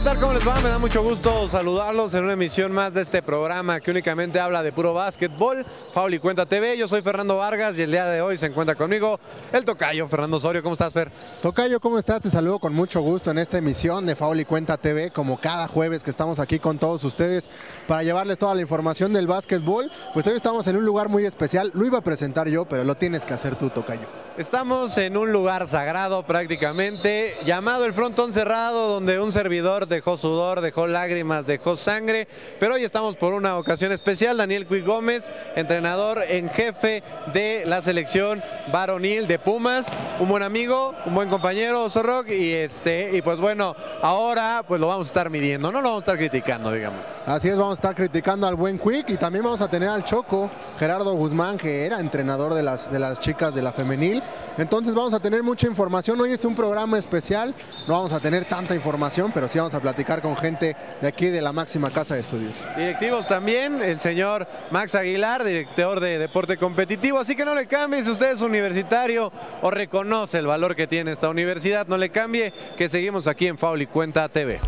¿Qué tal? ¿Cómo les va? Me da mucho gusto saludarlos en una emisión más de este programa que únicamente habla de puro básquetbol, Faul y Cuenta TV. Yo soy Fernando Vargas y el día de hoy se encuentra conmigo el tocayo Fernando Osorio. ¿Cómo estás, Fer? Tocayo, ¿cómo estás? Te saludo con mucho gusto en esta emisión de Faul y Cuenta TV, como cada jueves que estamos aquí con todos ustedes para llevarles toda la información del básquetbol. Pues hoy estamos en un lugar muy especial. Lo iba a presentar yo, pero lo tienes que hacer tú, Tocayo. Estamos en un lugar sagrado prácticamente, llamado el frontón cerrado, donde un servidor dejó sudor, dejó lágrimas, dejó sangre, pero hoy estamos por una ocasión especial. Daniel Cui Gómez, entrenador en jefe de la selección varonil de Pumas, un buen amigo, un buen compañero, Zorrock, y este, y pues bueno, ahora pues lo vamos a estar midiendo, no lo vamos a estar criticando, digamos. Así es, vamos a estar criticando al buen Quick y también vamos a tener al Choco, Gerardo Guzmán, que era entrenador de las, de las chicas de la femenil. Entonces vamos a tener mucha información. Hoy es un programa especial, no vamos a tener tanta información, pero sí vamos a platicar con gente de aquí de la máxima casa de estudios. Directivos también, el señor Max Aguilar, director de deporte competitivo, así que no le cambie si usted es universitario o reconoce el valor que tiene esta universidad, no le cambie, que seguimos aquí en Faul Cuenta TV.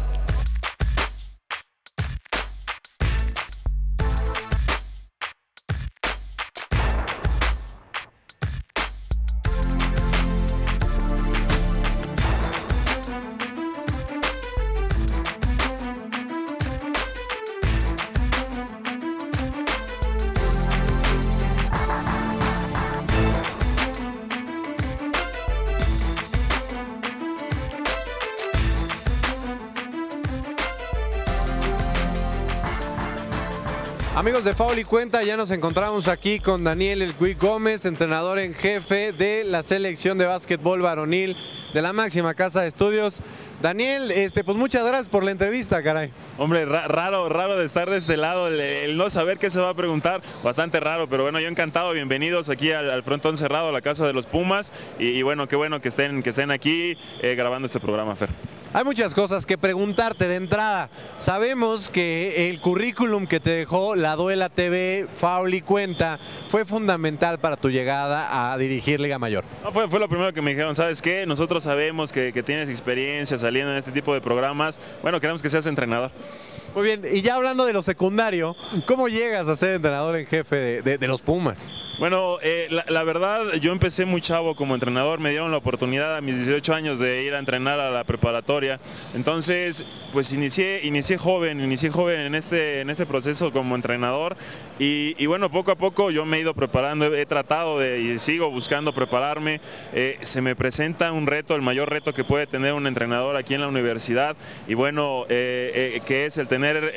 Amigos de Faul y Cuenta, ya nos encontramos aquí con Daniel El Cui Gómez, entrenador en jefe de la selección de básquetbol varonil de la máxima casa de estudios. Daniel, este, pues muchas gracias por la entrevista, caray. Hombre, ra- raro, raro de estar de este lado, el, no saber qué se va a preguntar, bastante raro, pero bueno, yo encantado, bienvenidos aquí al, frontón cerrado, a la casa de los Pumas, y, y bueno, qué bueno que estén, que estén aquí eh, grabando este programa, Fer. Hay muchas cosas que preguntarte de entrada. Sabemos que el currículum que te dejó la Duela TV, Faul y Cuenta, fue fundamental para tu llegada a dirigir Liga Mayor. No, fue, fue lo primero que me dijeron, ¿sabes qué? Nosotros sabemos que, que tienes experiencia saliendo en este tipo de programas, bueno, queremos que seas entrenador. Muy bien, y ya hablando de lo secundario, ¿cómo llegas a ser entrenador en jefe de, de- de los Pumas? Bueno, eh, la, verdad, yo empecé muy chavo como entrenador, me dieron la oportunidad a mis 18 años de ir a entrenar a la preparatoria, entonces pues inicié, inicié joven, inicié joven en este, en este proceso como entrenador. Y, bueno, poco a poco yo me he ido preparando, he, tratado de y sigo buscando prepararme, Eh, se me presenta un reto, el mayor reto que puede tener un entrenador aquí en la universidad. Y bueno, eh, que es el tener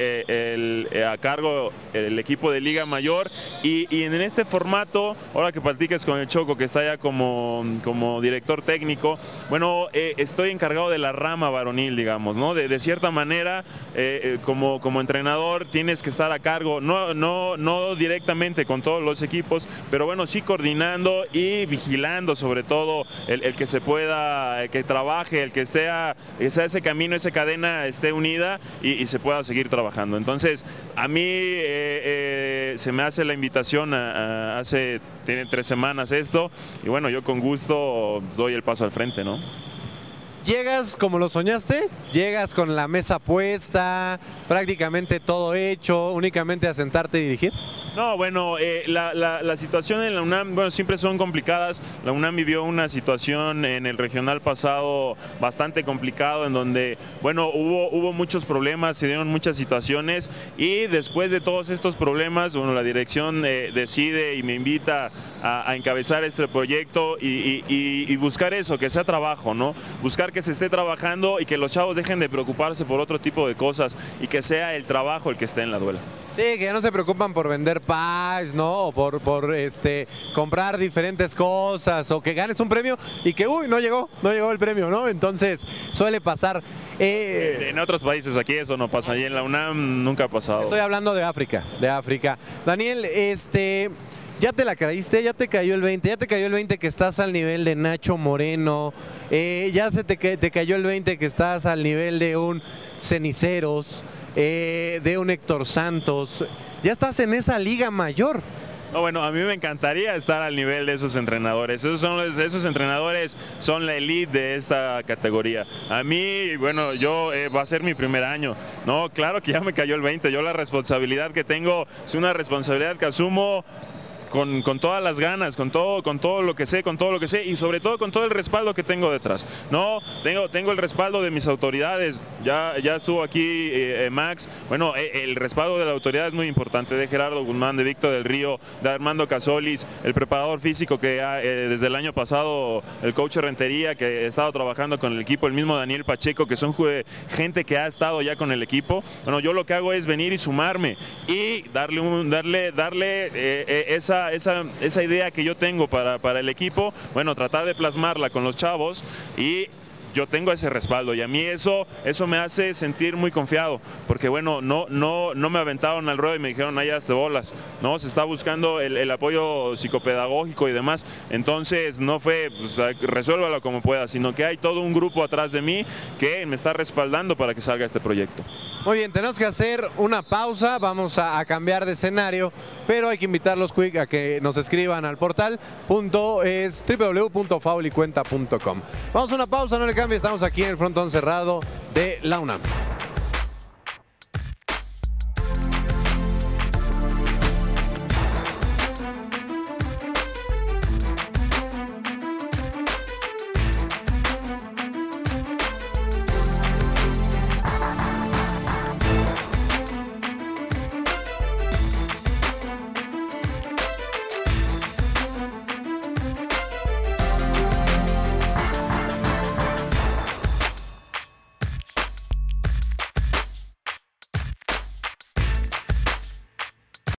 a cargo el equipo de Liga Mayor. Y en este formato, ahora que platiques con el Choco que está ya como, como director técnico, bueno, eh, estoy encargado de la rama varonil, digamos, ¿no? De, de cierta manera, eh, eh, como, como entrenador tienes que estar a cargo, no, no, no directamente con todos los equipos, pero bueno, sí coordinando y vigilando sobre todo el, el que se pueda, el que trabaje, el que sea, que sea ese camino, esa cadena esté unida y, y se pueda seguir trabajando. Entonces, a mí eh, eh, se me hace la invitación a- a- hace, tiene tres semanas esto, y bueno, yo con gusto doy el paso al frente, ¿no? ¿Llegas como lo soñaste? ¿Llegas con la mesa puesta, prácticamente todo hecho, únicamente a sentarte y dirigir? No, bueno, eh, la, la- la situación en la UNAM, bueno, siempre son complicadas. La UNAM vivió una situación en el regional pasado bastante complicado, en donde, bueno, hubo, hubo muchos problemas, se dieron muchas situaciones y después de todos estos problemas, bueno, la dirección eh, decide y me invita a, encabezar este proyecto y- y- y buscar eso, que sea trabajo, ¿no? Buscar que se esté trabajando y que los chavos dejen de preocuparse por otro tipo de cosas y que sea el trabajo el que esté en la duela. Sí, que ya no se preocupan por vender pies, ¿no? O por, por este, comprar diferentes cosas, o que ganes un premio y que, uy, no llegó, no llegó el premio, ¿no? Entonces, suele pasar. Eh, En otros países aquí eso no pasa, y en la UNAM nunca ha pasado. Estoy hablando de África, de África. Daniel, este, ya te la creíste, ya te cayó el 20, ya te cayó el 20 que estás al nivel de Nacho Moreno, eh, ya se te, te cayó el 20 que estás al nivel de un Ceniceros, eh, de un Héctor Santos, ya estás en esa liga mayor. No, bueno, a mí me encantaría estar al nivel de esos entrenadores. Esos, son esos entrenadores son la elite de esta categoría. A mí, bueno, yo eh, va a ser mi primer año. No, claro que ya me cayó el 20. Yo la responsabilidad que tengo es una responsabilidad que asumo con, con todas las ganas, con todo, con todo lo que sé, con todo lo que sé y sobre todo con todo el respaldo que tengo detrás. No, tengo, tengo el respaldo de mis autoridades. Ya, ya estuvo aquí eh, eh, Max. Bueno, eh, el respaldo de la autoridad es muy importante. De Gerardo Guzmán, de Víctor del Río, de Armando Casolis, el preparador físico que ha, eh, desde el año pasado, el coach Rentería, que ha estado trabajando con el equipo, el mismo Daniel Pacheco, que son gente que ha estado ya con el equipo. Bueno, yo lo que hago es venir y sumarme y darle, un, darle, darle eh, eh, esa, esa, idea que yo tengo para, para el equipo, bueno, tratar de plasmarla con los chavos y yo tengo ese respaldo y a mí eso, eso me hace sentir muy confiado, porque bueno, no, no, no me aventaron al ruedo y me dijeron, ahí hazte bolas, no, se está buscando el, el apoyo psicopedagógico y demás, entonces no fue, pues, resuélvalo como pueda, sino que hay todo un grupo atrás de mí que me está respaldando para que salga este proyecto. Muy bien, tenemos que hacer una pausa, vamos a, a cambiar de escenario, pero hay que invitarlos quick a que nos escriban al portal punto es www.faulicuenta.com. Vamos a una pausa, no le estamos aquí en el frontón cerrado de la UNAM.